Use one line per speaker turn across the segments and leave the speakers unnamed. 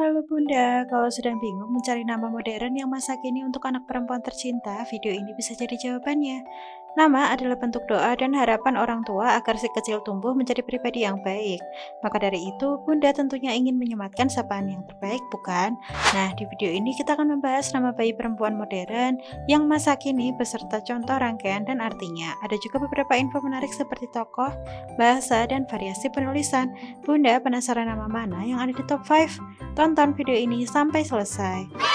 Halo Bunda, kalau sedang bingung mencari nama modern yang masa kini untuk anak perempuan tercinta, video ini bisa jadi jawabannya. Nama adalah bentuk doa dan harapan orang tua agar si kecil tumbuh menjadi pribadi yang baik. Maka dari itu, Bunda tentunya ingin menyematkan sapaan yang terbaik, bukan? Nah, di video ini kita akan membahas nama bayi perempuan modern yang masa kini beserta contoh rangkaian dan artinya. Ada juga beberapa info menarik seperti tokoh, bahasa, dan variasi penulisan. Bunda penasaran nama mana yang ada di top 5? Tonton video ini sampai selesai.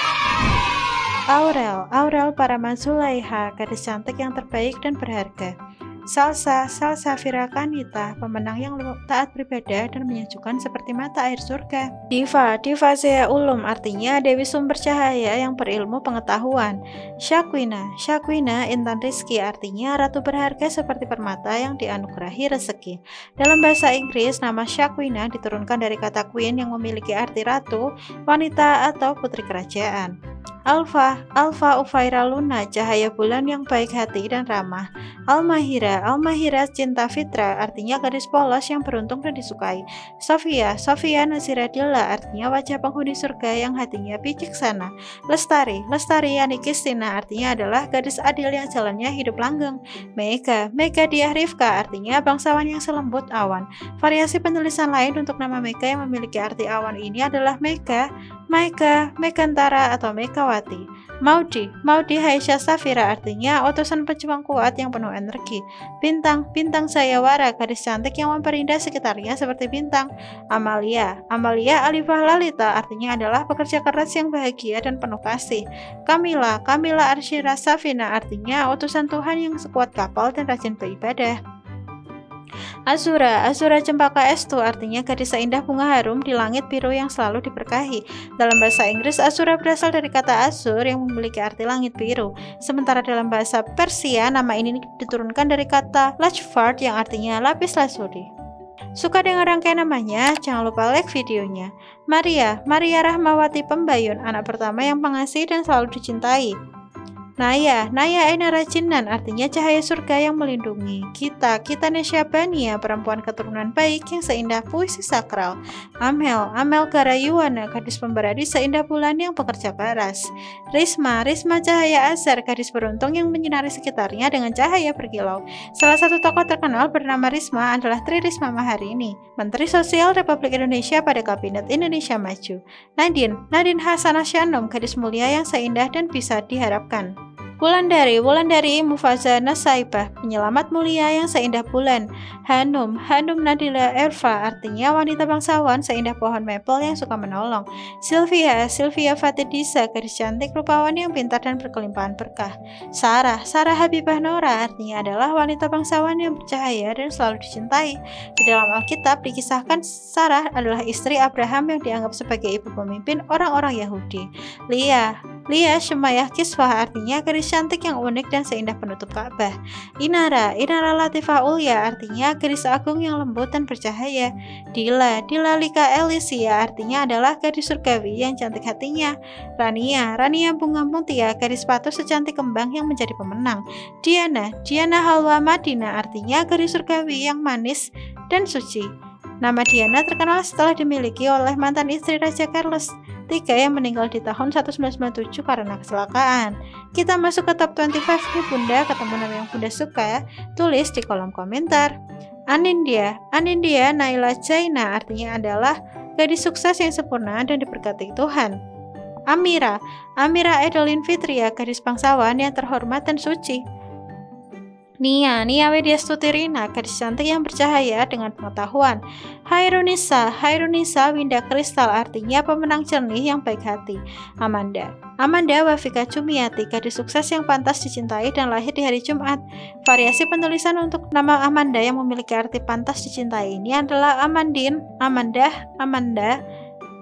Aurel, Aurel Paraman Sulaiha, gadis cantik yang terbaik dan berharga. Salsa, Salsa Virakanita, pemenang yang taat beribadah dan menyejukkan seperti mata air surga. Diva, Diva Zea Ulum artinya Dewi sumber cahaya yang berilmu pengetahuan. Syakwina, Syakwina Intan Rizki artinya ratu berharga seperti permata yang dianugerahi rezeki. Dalam bahasa Inggris, nama Syakwina diturunkan dari kata queen yang memiliki arti ratu, wanita atau putri kerajaan. Alfa, Alfa Ufaira Luna, cahaya bulan yang baik hati dan ramah. Almahira, Almahira cinta fitra, artinya gadis polos yang beruntung dan disukai. Sofia, Sofia Nasiradilla, artinya wajah penghuni surga yang hatinya bijaksana. Lestari, Lestari Yani Kistina, artinya adalah gadis adil yang jalannya hidup langgeng. Mega, Mega Diah Rifka, artinya bangsawan yang selembut awan. Variasi penulisan lain untuk nama Mega yang memiliki arti awan ini adalah Mega, Maika, Mekantara atau Mekawati. Maudi, Maudi Haisha Safira artinya utusan pejuang kuat yang penuh energi. Bintang, bintang sayawara, gadis cantik yang memperindah sekitarnya seperti bintang. Amalia, Amalia Alifah Lalita artinya adalah pekerja keras yang bahagia dan penuh kasih. Kamila, Kamila Arshira Safina artinya utusan Tuhan yang sekuat kapal dan rajin beribadah. Azura, Azura Cempaka Estu artinya gadis seindah bunga harum di langit biru yang selalu diberkahi. Dalam bahasa Inggris, Azura berasal dari kata Azur yang memiliki arti langit biru. Sementara dalam bahasa Persia, nama ini diturunkan dari kata Lachford yang artinya lapis lazuli. Suka dengan rangkaian namanya? Jangan lupa like videonya. Maria, Maria Rahmawati Pembayun, anak pertama yang pengasih dan selalu dicintai. Naya, Naya Ena Rajinan artinya cahaya surga yang melindungi. Kita, kita Nesyabania, perempuan keturunan baik yang seindah puisi sakral. Amel, Amel Garayuwana, gadis pemberani seindah bulan yang pekerja keras. Risma, Risma Cahaya Azhar, gadis beruntung yang menyinari sekitarnya dengan cahaya berkilau. Salah satu tokoh terkenal bernama Risma adalah Tri Risma Maharini, Menteri Sosial Republik Indonesia pada Kabinet Indonesia Maju. Nadine, Nadine Hasanah Syanom, gadis mulia yang seindah dan bisa diharapkan. Wulandari, Wulandari Mufaza Nasaibah, penyelamat mulia yang seindah bulan. Hanum, Hanum Nadila Erva, artinya wanita bangsawan seindah pohon maple yang suka menolong. Sylvia, Sylvia Fatidisa, gadis cantik rupawan yang pintar dan berkelimpahan berkah. Sarah, Sarah Habibah Nora, artinya adalah wanita bangsawan yang bercahaya dan selalu dicintai. Di dalam Alkitab dikisahkan Sarah adalah istri Abraham yang dianggap sebagai ibu pemimpin orang-orang Yahudi. Lia, Lia Shemayah Kiswah artinya gadis cantik yang unik dan seindah penutup Ka'bah. Inara, Inara Latifah Ulya artinya gadis agung yang lembut dan bercahaya. Dila, Dila Lika Elisia artinya adalah gadis surgawi yang cantik hatinya. Rania, Rania Bunga Mutia gadis patuh secantik kembang yang menjadi pemenang. Diana, Diana Halwa Madina artinya gadis surgawi yang manis dan suci. Nama Diana terkenal setelah dimiliki oleh mantan istri Raja Carlos III yang meninggal di tahun 1997 karena kecelakaan. Kita masuk ke top 25 nih Bunda, ketemu nama yang Bunda suka, tulis di kolom komentar. Anindya, Anindya Naila Jaina artinya adalah gadis sukses yang sempurna dan diberkati Tuhan. Amira, Amira Edelin Fitria, gadis bangsawan yang terhormat dan suci. Nia, Nia Widya Stutirina, gadis cantik yang bercahaya dengan pengetahuan. Hairunisa, Hairunisa Winda Kristal artinya pemenang jernih yang baik hati. Amanda, Amanda Wafika Cumiati, gadis sukses yang pantas dicintai dan lahir di hari Jumat. Variasi penulisan untuk nama Amanda yang memiliki arti pantas dicintai ini adalah Amandin, Amanda, Amanda,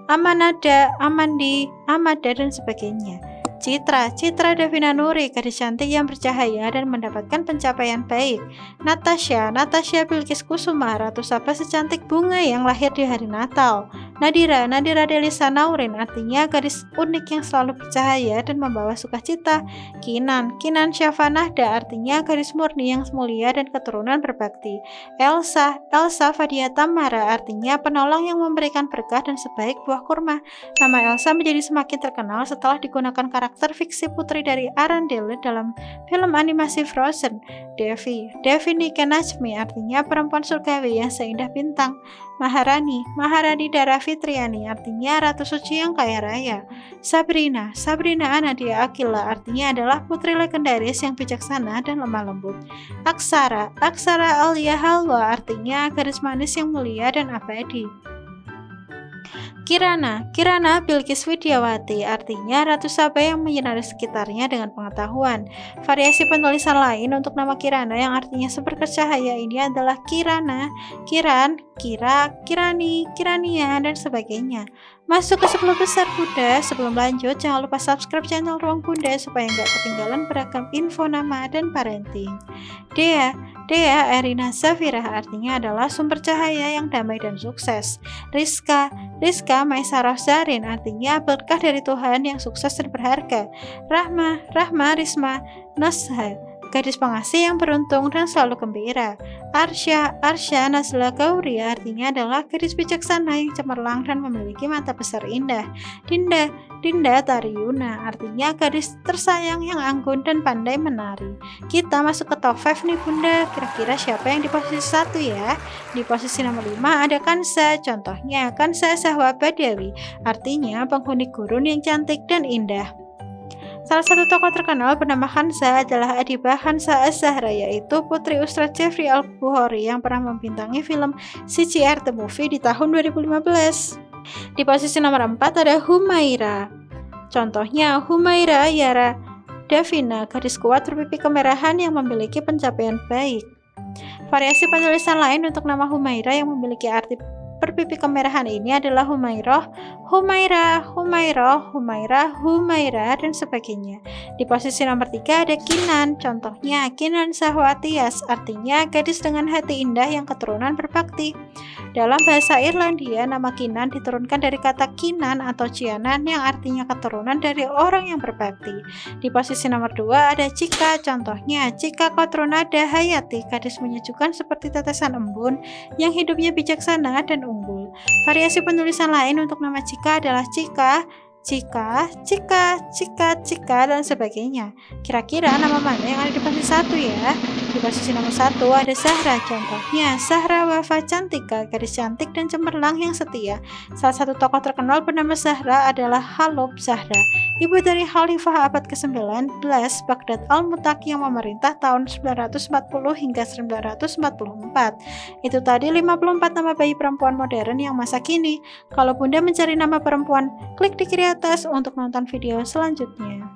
Amanada, Amandi, Amada, dan sebagainya. Citra, Citra Davina Nuri, gadis cantik yang bercahaya dan mendapatkan pencapaian baik. Natasha, Natasha Bilkis Kusuma, ratu sapa secantik bunga yang lahir di hari Natal. Nadira, Nadira Delisa Naurin, artinya gadis unik yang selalu bercahaya dan membawa sukacita. Kinan, Kinan Syafanahda, artinya gadis murni yang mulia dan keturunan berbakti. Elsa, Elsa Fadia Tamara, artinya penolong yang memberikan berkah dan sebaik buah kurma. Nama Elsa menjadi semakin terkenal setelah digunakan karakter fiksi putri dari Arendelle dalam film animasi Frozen, Devi. Devi Nike Najmi artinya perempuan surgawi yang seindah bintang. Maharani, Maharani Dara Fitriani artinya ratu suci yang kaya raya. Sabrina, Sabrina Anadia Akila artinya adalah putri legendaris yang bijaksana dan lemah lembut. Aksara, Aksara Alia Halwa artinya garis manis yang mulia dan abadi. Kirana, Kirana Bilkis Widiawati, artinya Ratu Saba yang menyinari sekitarnya dengan pengetahuan. Variasi penulisan lain untuk nama Kirana yang artinya cahaya ini adalah Kirana, Kiran, Kira, Kirani, Kirania, dan sebagainya. Masuk ke 10 besar Bunda, sebelum lanjut jangan lupa subscribe channel Ruang Bunda supaya nggak ketinggalan beragam info nama dan parenting. Dea, Dea Erina Zafira artinya adalah sumber cahaya yang damai dan sukses. Rizka, Rizka Maisarah Zarin artinya berkah dari Tuhan yang sukses dan berharga. Rahma, Rahma Risma Nasha gadis pengasih yang beruntung dan selalu gembira. Arsya, Arsya Nazla Gauri artinya adalah gadis bijaksana yang cemerlang dan memiliki mata besar indah. Dinda, Dinda Tariuna artinya gadis tersayang yang anggun dan pandai menari. Kita masuk ke top 5 nih bunda, kira-kira siapa yang di posisi satu ya? Di posisi nomor 5 ada Kansa, contohnya Kansa Sahwa Badawi, artinya penghuni gurun yang cantik dan indah. Salah satu tokoh terkenal bernama Hansa adalah Adibah Hansa Az-Zahra yaitu putri Ustadz Jeffrey Al-Bukhari yang pernah membintangi film CCR The Movie di tahun 2015. Di posisi nomor 4 ada Humaira. Contohnya Humaira Yara Davina, gadis kuat berpipi kemerahan yang memiliki pencapaian baik. Variasi penulisan lain untuk nama Humaira yang memiliki arti berpipi kemerahan ini adalah Humairah, Humaira, Humairah, Humaira, Humaira, dan sebagainya. Di posisi nomor tiga ada Kinan, contohnya Kinan Sahwatias, artinya gadis dengan hati indah yang keturunan berbakti. Dalam bahasa Irlandia, nama Kinan diturunkan dari kata Kinan atau Cianan yang artinya keturunan dari orang yang berbakti. Di posisi nomor dua ada Cika, contohnya Cika Kotrunada Hayati, gadis menyejukkan seperti tetesan embun yang hidupnya bijaksana dan. Variasi penulisan lain untuk nama Cika adalah Cika, Cika, Cika, Cika, Cika, dan sebagainya. Kira-kira nama mana yang ada di posisi satu ya? Di posisi nomor satu ada Zahra, contohnya Zahra Wafa Cantika, gadis cantik dan cemerlang yang setia. Salah satu tokoh terkenal bernama Zahra adalah Halub Zahra, ibu dari Khalifah abad ke-19 Baghdad Al-Mutaki yang memerintah tahun 940 hingga 944. Itu tadi 54 nama bayi perempuan modern yang masa kini. Kalau Bunda mencari nama perempuan, klik di kiri atas untuk nonton video selanjutnya.